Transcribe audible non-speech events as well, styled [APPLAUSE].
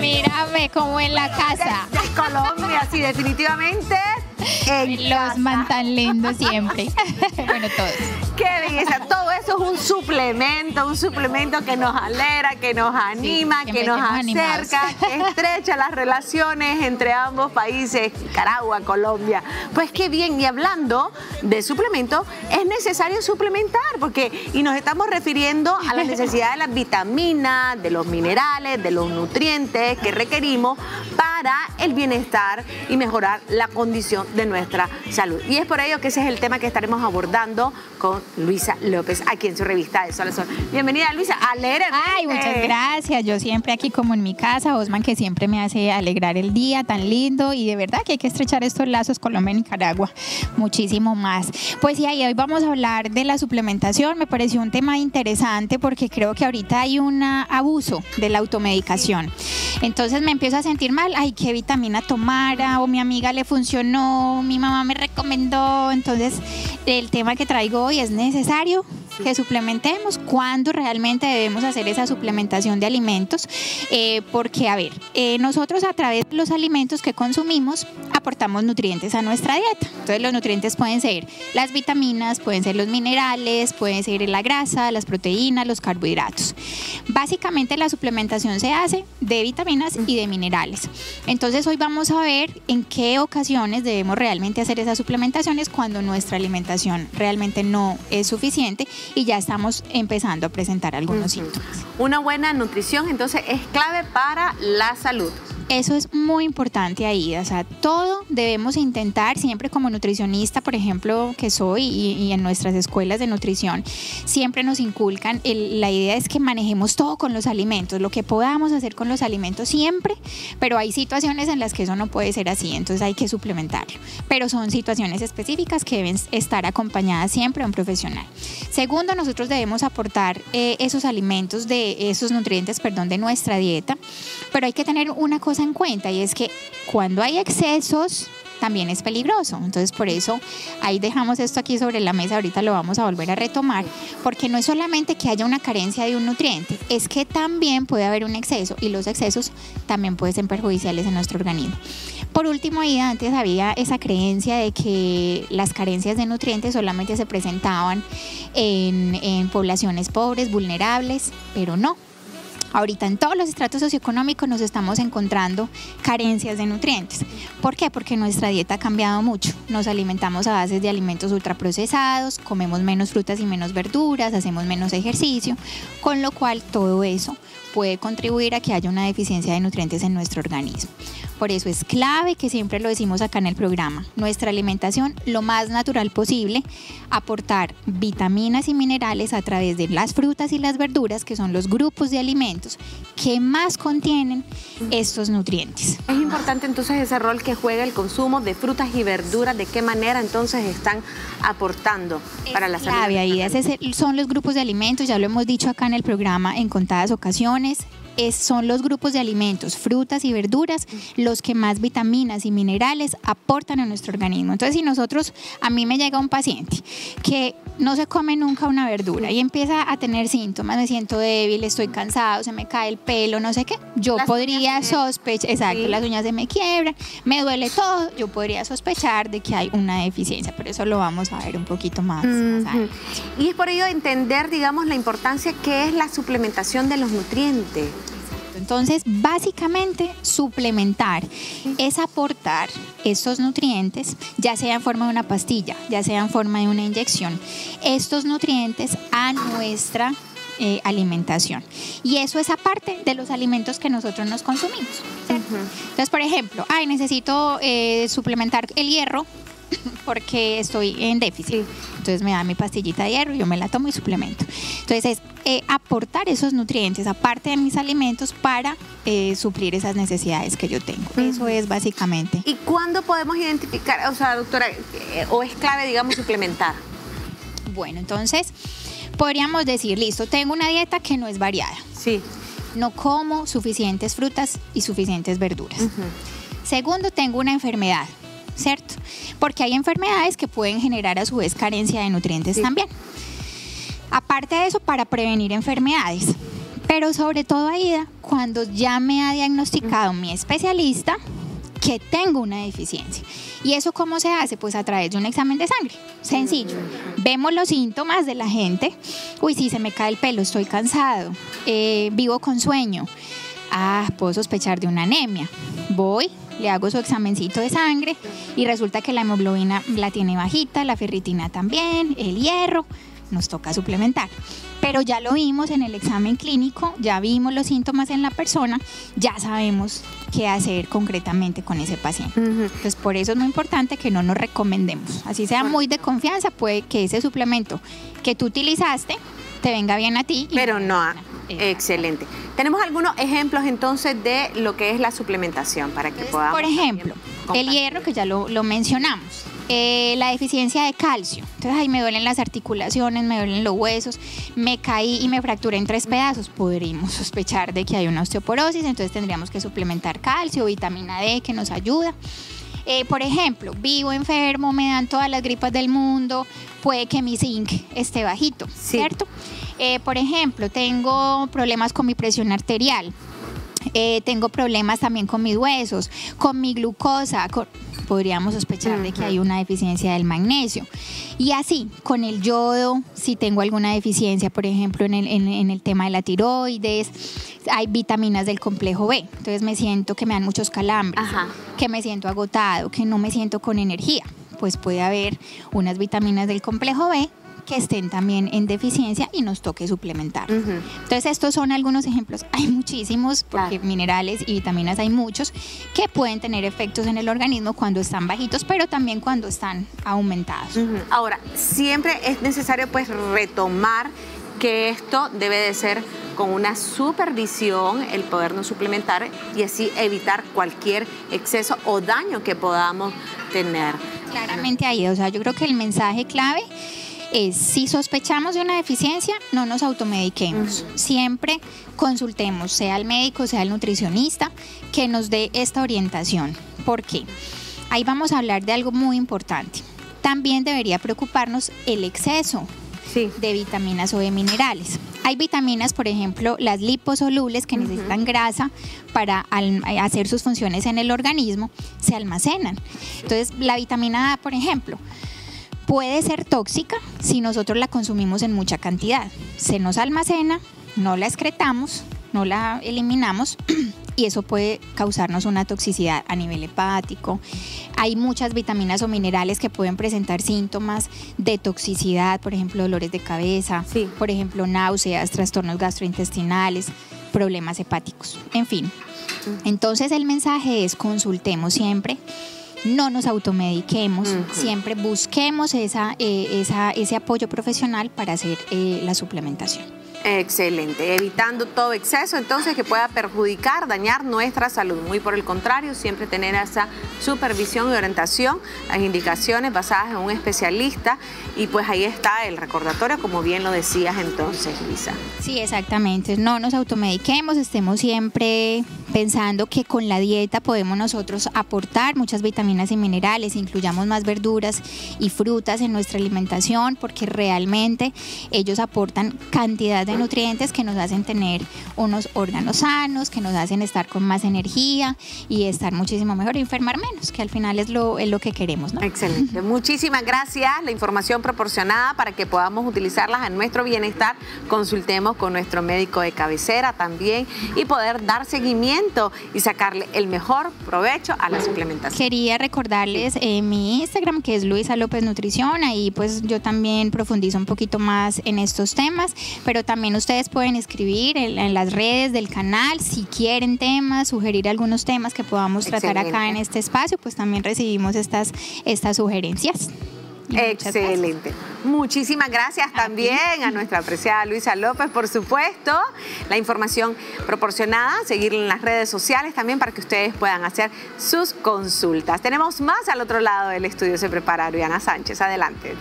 Mírame como en la casa. De Colombia, sí, definitivamente. en [LAUGHS] Los casa. man tan lindos siempre. [LAUGHS] bueno, todos. Qué belleza. Todo eso es un suplemento, un suplemento que nos alegra, que nos anima, que que nos animados. acerca, que estrecha las relaciones entre ambos países, Nicaragua, Colombia. Pues qué bien. Y hablando de suplemento, es necesario suplementar, porque, y nos estamos refiriendo a la necesidad de las vitaminas, de los minerales, de los nutrientes que requerimos para el bienestar y mejorar la condición de nuestra salud. Y es por ello que ese es el tema que estaremos abordando con Luisa López aquí en su revista de Sol a Sol. Bienvenida Luisa, alegre. Ay, muchas gracias. Yo siempre aquí como en mi casa, Osman, que siempre me hace alegrar el día tan lindo y de verdad que hay que estrechar estos lazos Colombia-Nicaragua muchísimo más. Pues sí, ahí hoy vamos a hablar de la suplementación. Me pareció un tema interesante porque creo que ahorita hay un abuso de la automedicación. Entonces me empiezo a sentir mal, ay, qué vitamina tomara, o mi amiga le funcionó, mi mamá me recomendó. Entonces, el tema que traigo hoy es necesario que suplementemos, cuándo realmente debemos hacer esa suplementación de alimentos, Eh, porque a ver, eh, nosotros a través de los alimentos que consumimos aportamos nutrientes a nuestra dieta. Entonces los nutrientes pueden ser las vitaminas, pueden ser los minerales, pueden ser la grasa, las proteínas, los carbohidratos. Básicamente la suplementación se hace de vitaminas y de minerales. Entonces hoy vamos a ver en qué ocasiones debemos realmente hacer esas suplementaciones cuando nuestra alimentación realmente no es suficiente y ya estamos empezando a presentar algunos síntomas. Una buena nutrición entonces es clave para la salud. Eso es muy importante ahí, o sea, todo debemos intentar, siempre como nutricionista, por ejemplo, que soy y, en nuestras escuelas de nutrición, siempre nos inculcan, la idea es que manejemos todo con los alimentos, lo que podamos hacer con los alimentos siempre, pero hay situaciones en las que eso no puede ser así, entonces hay que suplementarlo, pero son situaciones específicas que deben estar acompañadas siempre de un profesional. Segundo, nosotros debemos aportar eh, esos alimentos, de esos nutrientes, perdón, de nuestra dieta, pero hay que tener una cosa en cuenta y es que cuando hay excesos también es peligroso. Entonces por eso ahí dejamos esto aquí sobre la mesa, ahorita lo vamos a volver a retomar, porque no es solamente que haya una carencia de un nutriente, es que también puede haber un exceso y los excesos también pueden ser perjudiciales en nuestro organismo. Por último, y antes había esa creencia de que las carencias de nutrientes solamente se presentaban en, en poblaciones pobres, vulnerables, pero no. Ahorita en todos los estratos socioeconómicos nos estamos encontrando carencias de nutrientes. ¿Por qué? Porque nuestra dieta ha cambiado mucho. Nos alimentamos a base de alimentos ultraprocesados, comemos menos frutas y menos verduras, hacemos menos ejercicio, con lo cual todo eso puede contribuir a que haya una deficiencia de nutrientes en nuestro organismo. Por eso es clave que siempre lo decimos acá en el programa, nuestra alimentación lo más natural posible, aportar vitaminas y minerales a través de las frutas y las verduras, que son los grupos de alimentos que más contienen estos nutrientes. Es importante entonces ese rol que juega el consumo de frutas y verduras, de qué manera entonces están aportando para la salud. clave ahí. son los grupos de alimentos, ya lo hemos dicho acá en el programa en contadas ocasiones. Es- son los grupos de alimentos, frutas y verduras, los que más vitaminas y minerales aportan a nuestro organismo. Entonces, si nosotros, a mí me llega un paciente que no se come nunca una verdura y empieza a tener síntomas, me siento débil, estoy cansado, se me cae el pelo, no sé qué, yo Las podría sospechar, exacto, Sí. las uñas se me quiebran, me duele todo, yo podría sospechar de que hay una deficiencia, pero eso lo vamos a ver un poquito más. más. Y es por ello entender, digamos, la importancia que es la suplementación de los nutrientes. Entonces, básicamente, suplementar es aportar estos nutrientes, ya sea en forma de una pastilla, ya sea en forma de una inyección, estos nutrientes a nuestra eh, alimentación. Y eso es aparte de los alimentos que nosotros nos consumimos. Entonces, por ejemplo, ay, necesito eh, suplementar el hierro porque estoy en déficit. Entonces me da mi pastillita de hierro, yo me la tomo y suplemento. Entonces es eh, aportar esos nutrientes aparte de mis alimentos para eh, suplir esas necesidades que yo tengo. Eso es básicamente. ¿Y cuándo podemos identificar, o sea, doctora, eh, o es clave, digamos, suplementar? Bueno, entonces podríamos decir, listo, tengo una dieta que no es variada. Sí. No como suficientes frutas y suficientes verduras. Segundo, tengo una enfermedad, ¿cierto? Porque hay enfermedades que pueden generar a su vez carencia de nutrientes Sí. también. Aparte de eso, para prevenir enfermedades. Pero sobre todo, Aida, cuando ya me ha diagnosticado mi especialista que tengo una deficiencia. ¿Y eso cómo se hace? Pues a través de un examen de sangre. Sencillo. Vemos los síntomas de la gente. Uy, sí, se me cae el pelo, estoy cansado, eh, vivo con sueño. Ah, puedo sospechar de una anemia. Voy, le hago su examencito de sangre y resulta que la hemoglobina la tiene bajita, la ferritina también, el hierro, nos toca suplementar. Pero ya lo vimos en el examen clínico, ya vimos los síntomas en la persona, ya sabemos qué hacer concretamente con ese paciente. Entonces, por eso es muy importante que no nos recomendemos. Así sea muy de confianza, puede que ese suplemento que tú utilizaste te venga bien a ti. Pero no, excelente. Tenemos algunos ejemplos entonces de lo que es la suplementación para que podamos. Por ejemplo, el hierro, que ya lo, lo mencionamos. Eh, la deficiencia de calcio. Entonces ahí me duelen las articulaciones, me duelen los huesos, me caí y me fracturé en tres pedazos. Podríamos sospechar de que hay una osteoporosis, entonces tendríamos que suplementar calcio, vitamina D que nos ayuda. Eh, por ejemplo, vivo enfermo, me dan todas las gripas del mundo, puede que mi zinc esté bajito, ¿cierto? Eh, por ejemplo, tengo problemas con mi presión arterial, tengo problemas también con mis huesos, con mi glucosa, con podríamos sospechar de que hay una deficiencia del magnesio. Y así, con el yodo, si tengo alguna deficiencia, por ejemplo, en el, en, el tema de la tiroides, hay vitaminas del complejo B. Entonces me siento que me dan muchos calambres, que me siento agotado, que no me siento con energía. Pues puede haber unas vitaminas del complejo B que estén también en deficiencia y nos toque suplementar. Entonces, estos son algunos ejemplos. [LAUGHS] Hay muchísimos, porque minerales y vitaminas hay muchos, que pueden tener efectos en el organismo cuando están bajitos, pero también cuando están aumentados. Ahora, siempre es necesario pues retomar que esto debe de ser con una supervisión el podernos suplementar y así evitar cualquier exceso o daño que podamos tener. Claramente ahí, o sea, yo creo que el mensaje clave es si sospechamos de una deficiencia, no nos automediquemos. Siempre consultemos, sea el médico, sea el nutricionista, que nos dé esta orientación. ¿Por qué? Ahí vamos a hablar de algo muy importante. También debería preocuparnos el exceso de vitaminas o de minerales. Hay vitaminas, por ejemplo, las liposolubles que necesitan grasa para hacer sus funciones en el organismo, se almacenan. Entonces, la vitamina A, por ejemplo, puede ser tóxica si nosotros la consumimos en mucha cantidad. Se nos almacena, no la excretamos, no la eliminamos [CLEARS THROAT] y eso puede causarnos una toxicidad a nivel hepático. Hay muchas vitaminas o minerales que pueden presentar síntomas de toxicidad, por ejemplo, dolores de cabeza, por ejemplo, náuseas, trastornos gastrointestinales, problemas hepáticos, en fin. Entonces el mensaje es consultemos siempre no nos automediquemos, siempre busquemos esa, eh, esa, ese apoyo profesional para hacer eh, la suplementación. Excelente, evitando todo exceso entonces que pueda perjudicar, dañar nuestra salud. Muy por el contrario, siempre tener esa supervisión y orientación, las indicaciones basadas en un especialista y pues ahí está el recordatorio, como bien lo decías entonces, Lisa. Sí, exactamente, no nos automediquemos, estemos siempre pensando que con la dieta podemos nosotros aportar muchas vitaminas y minerales, incluyamos más verduras y frutas en nuestra alimentación porque realmente ellos aportan cantidad de nutrientes que nos hacen tener unos órganos sanos, que nos hacen estar con más energía y estar muchísimo mejor y enfermar menos, que al final es lo, es lo que queremos. ¿no? Excelente. Muchísimas gracias. La información proporcionada para que podamos utilizarlas en nuestro bienestar. Consultemos con nuestro médico de cabecera también y poder dar seguimiento y sacarle el mejor provecho a la suplementación. Quería recordarles eh, mi Instagram que es Luisa López Nutrición. Ahí pues yo también profundizo un poquito más en estos temas, pero también ustedes pueden escribir en, las redes del canal si quieren temas, sugerir algunos temas que podamos tratar acá en este espacio, pues también recibimos estas, estas sugerencias. Excelente. Muchísimas gracias también a nuestra apreciada Luisa López, por supuesto. La información proporcionada, seguirla en las redes sociales también para que ustedes puedan hacer sus consultas. Tenemos más al otro lado del estudio, se prepara Ariana Sánchez. Adelante.